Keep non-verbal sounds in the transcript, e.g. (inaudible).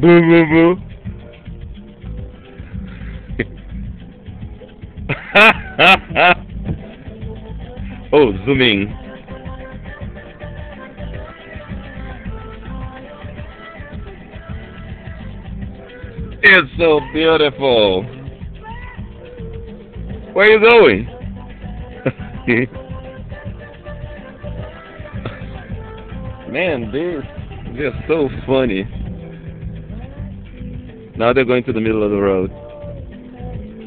Boo boo boo. (laughs) oh, zooming. It's so beautiful. Where are you going? (laughs) Man, this they're so funny. Now they're going to the middle of the road.